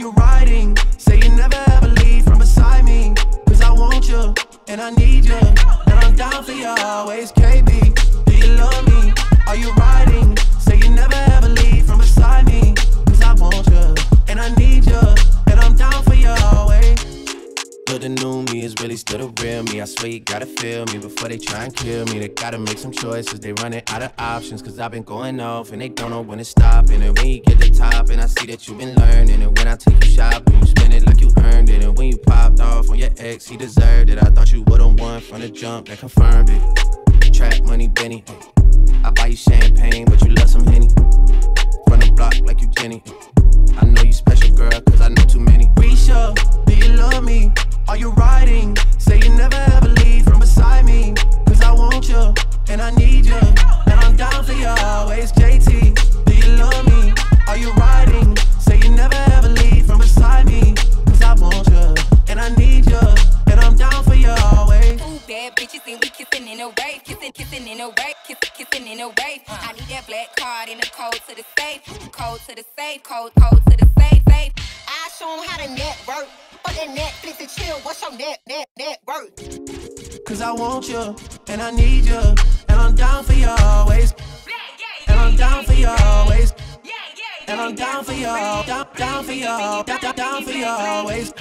you riding? Say you never ever leave from beside me. Cause I want you, and I need you. And I'm down for you always, KB. Do you love me? Are you riding? Say you never ever leave from beside me. Cause I want you, and I need you. And I'm down for you always. But the new way you gotta feel me before they try and kill me. They gotta make some choices, they running out of options. Cause I've been going off and they don't know when to stop. And when you get the top, and I see that you've been learning. And when I take you shopping, you spend it like you earned it. And when you popped off on your ex, he deserved it. I thought you would've won from the jump that confirmed it. Trap money, Benny. I buy you champagne, but you love some Henny. From the block like you Jenny. Bad bitches and we kissing in a rave, kissing, kissing in a rave, kissing, kissing in a rave. I need that black card in the code to the safe, code to the safe, code, code to the safe, safe. I show how to network. Fuck that Netflix and chill. What's your net, net, net worth? Cause I want you, and I need you, and I'm down for you always, and I'm down for you always, and I'm down for you, down, down for you, down, down for you always.